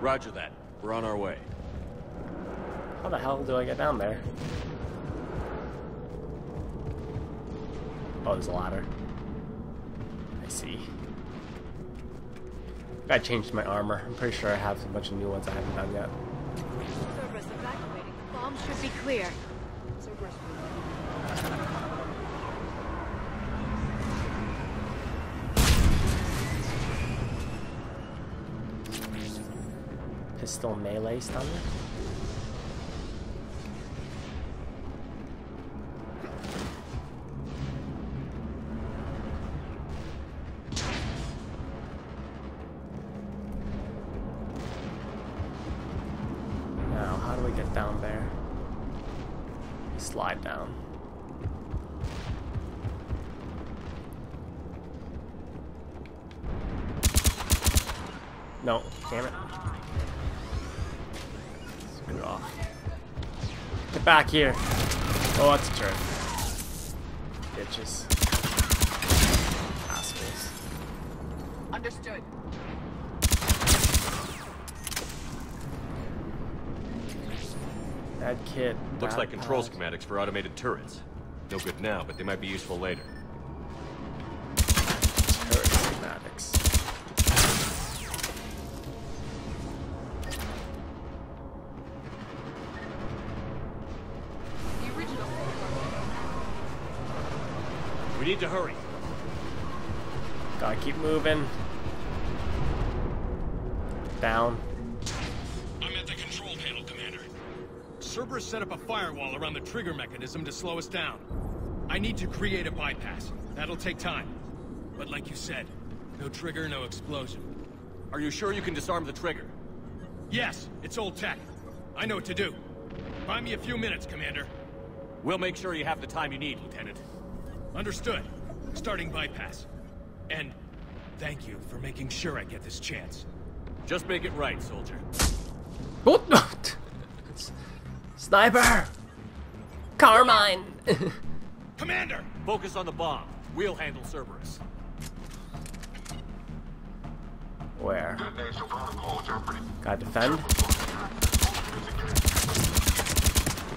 Roger that. We're on our way. How the hell do I get down there? Oh, there's a ladder. I see. I changed my armor. I'm pretty sure I have a bunch of new ones I haven't done yet. Cerberus evacuating. The bomb should be clear. Cerberus. Pistol melee stun. Now, how do we get down there? Slide down. No, damn it. Get back here. Oh, that's a turret. Bitches. Assholes. Understood. That kid. Looks bad like control pals. schematics for automated turrets. No good now, but they might be useful later. Need to hurry. Gotta keep moving. Down. I'm at the control panel, Commander. Cerberus set up a firewall around the trigger mechanism to slow us down. I need to create a bypass. That'll take time. But like you said, no trigger, no explosion. Are you sure you can disarm the trigger? Yes, it's old tech. I know what to do. Buy me a few minutes, Commander. We'll make sure you have the time you need, Lieutenant. Understood. Starting bypass. And thank you for making sure I get this chance. Just make it right, soldier. Oh, no. Sniper! Carmine! Commander! Focus on the bomb. We'll handle Cerberus. Where? Gotta defend.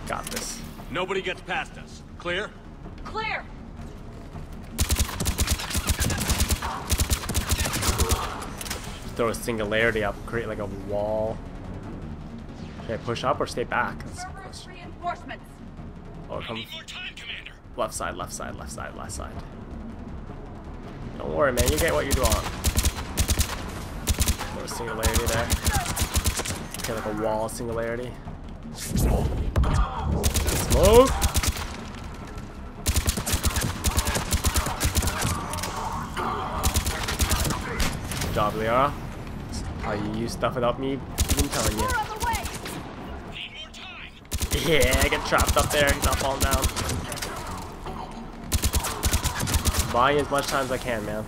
Got this. Nobody gets past us. Clear? Clear. Throw a singularity up, create like a wall. Should I push up or stay back? That's the question. reinforcements. Oh, come I comes need more time, Commander. left side, left side, left side, left side. Don't worry, man. You get what you want. Throw a singularity there. Okay, like a wall singularity. Smoke. Good job, Liara. How you use stuff without me even telling you. We're on the way. Need more time. Yeah, I get trapped up there. He's not falling down. Buying as much time as I can, man.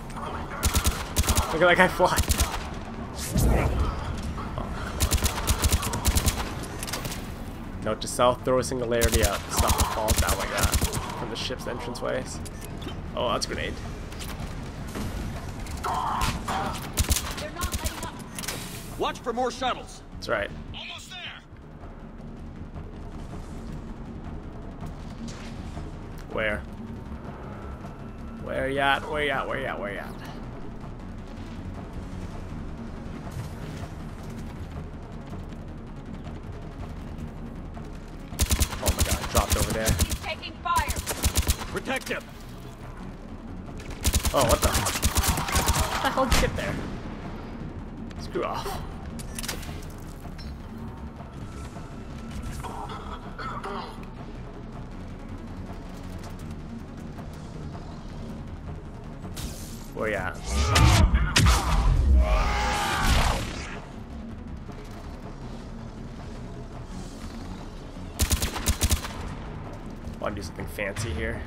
Look at that guy fly. Note to self, throw a singularity out. Stop that falls down like that from the ship's entranceways. Oh, that's a grenade. Watch for more shuttles. That's right. Almost there. Where? Where you at? Where you at? Where you at? Where you at? Oh my god, dropped over there. He's taking fire. Protect him. Oh, what the? How the hell did you get there? Screw off. Oh, Where you at? Want to do something fancy here?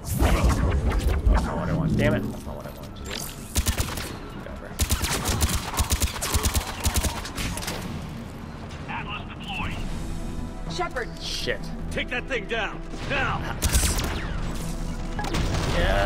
That's not what I want. Damn it. That's not what I wanted to do. Whatever. Atlas deployed. Shepard. Shit. Take that thing down. Now. Yeah.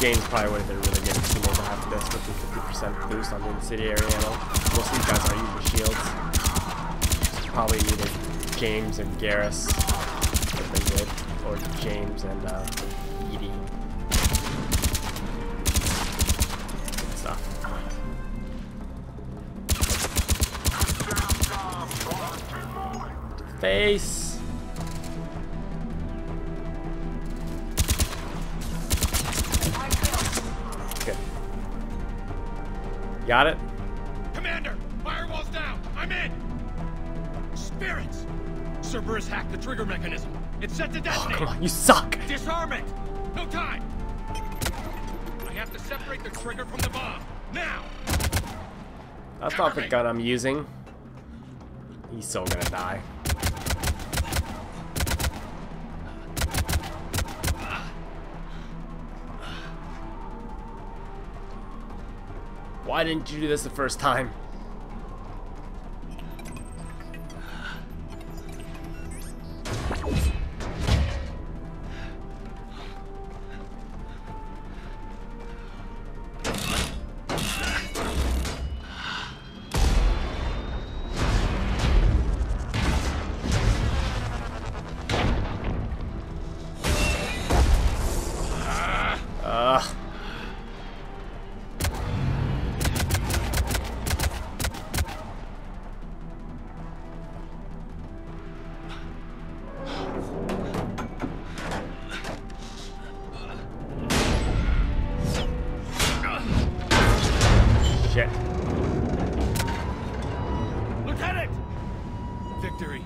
James probably would have been really good teammate after this with the 50% boost on the incendiary ammo. Most of these guys are using shields. Probably either James and Garrus have been good, or James and uh, EDI. Face. Got it? Commander, firewall's down. I'm in. Spirits. Cerberus hacked the trigger mechanism. It's set to oh, detonate. Come on, you suck! Disarm it. No time. I have to separate the trigger from the bomb. Now. That's not the gun I'm using. He's so gonna die. Why didn't you do this the first time? Shit. Lieutenant! Victory.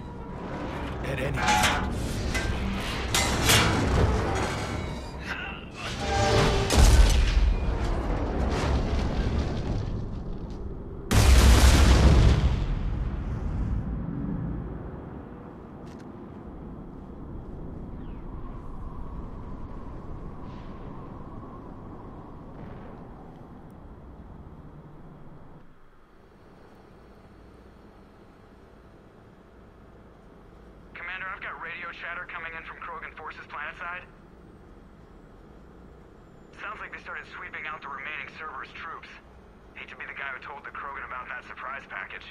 Got radio chatter coming in from Krogan forces planetside. Sounds like they started sweeping out the remaining Cerberus troops. Hate to be the guy who told the Krogan about that surprise package.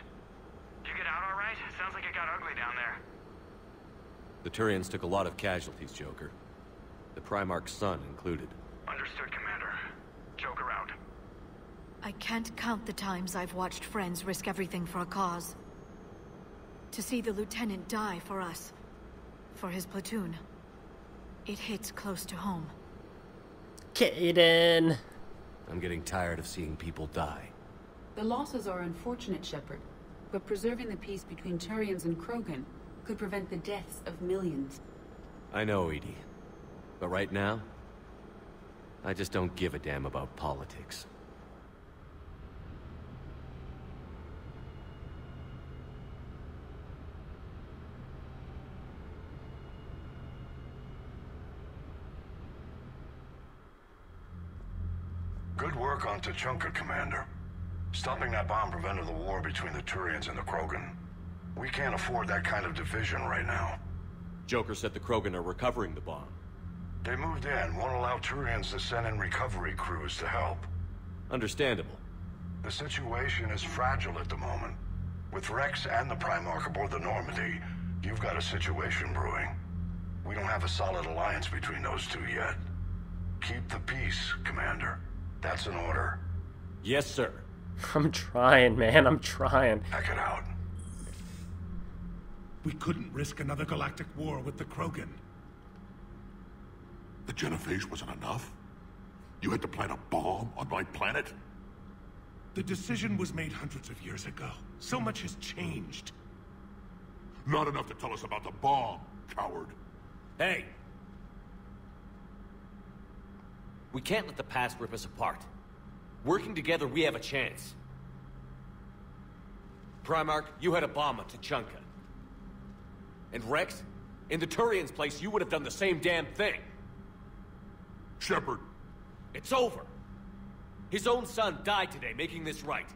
You get out all right? Sounds like it got ugly down there. The Turians took a lot of casualties, Joker. The Primarch's son included. Understood, Commander. Joker out. I can't count the times I've watched friends risk everything for a cause. To see the lieutenant die for us, for his platoon, it hits close to home. Kaden. I'm getting tired of seeing people die. The losses are unfortunate, Shepard, but preserving the peace between Turians and Krogan could prevent the deaths of millions. I know, EDI. But right now, I just don't give a damn about politics. Good work on Tuchanka, Commander. Stopping that bomb prevented the war between the Turians and the Krogan. We can't afford that kind of division right now. Joker said the Krogan are recovering the bomb. They moved in, won't allow Turians to send in recovery crews to help. Understandable. The situation is fragile at the moment. With Wrex and the Primarch aboard the Normandy, you've got a situation brewing. We don't have a solid alliance between those two yet. Keep the peace, Commander. That's an order. Yes, sir. I'm trying, man. I'm trying. Pack it out. We couldn't risk another galactic war with the Krogan. The genophage wasn't enough? You had to plant a bomb on my planet? The decision was made hundreds of years ago. So much has changed. Not enough to tell us about the bomb, coward. Hey! We can't let the past rip us apart. Working together, we have a chance. Primarch, you had a bomb at Tuchanka. And Wrex, in the Turian's place, you would have done the same damn thing. Shepard, It's over. His own son died today, making this right.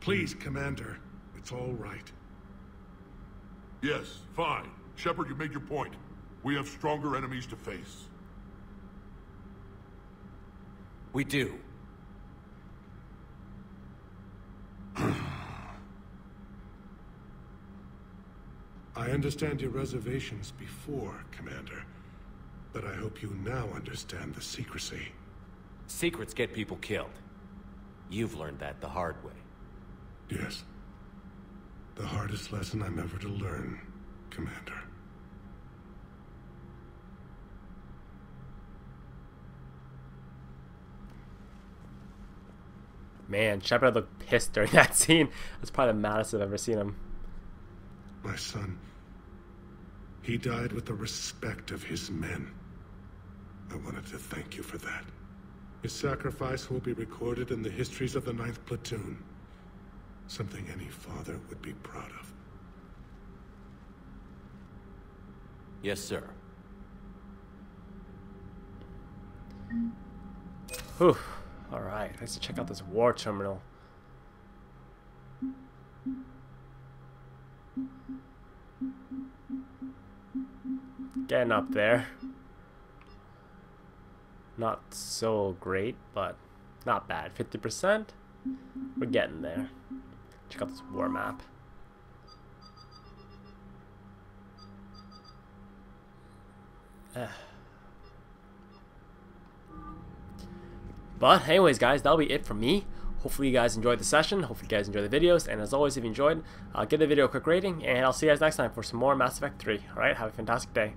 Please, Commander. It's all right. Yes, fine. Shepard, you made your point. We have stronger enemies to face. We do. I understand your reservations before, Commander. But I hope you now understand the secrecy. Secrets get people killed. You've learned that the hard way. Yes. The hardest lesson I'm ever to learn, Commander. Man, Shepard looked pissed during that scene. That's probably the maddest I've ever seen him. My son, he died with the respect of his men. I wanted to thank you for that. His sacrifice will be recorded in the histories of the 9th Platoon. Something any father would be proud of. Yes, sir. Whew. Alright, let's check out this war terminal. Getting up there. Not so great, but not bad. 50%? We're getting there. Check out this war map. Uh. But anyways, guys, that'll be it from me. Hopefully you guys enjoyed the session. Hopefully you guys enjoyed the videos. And as always, if you enjoyed, uh, give the video a quick rating. And I'll see you guys next time for some more Mass Effect 3. Alright, have a fantastic day.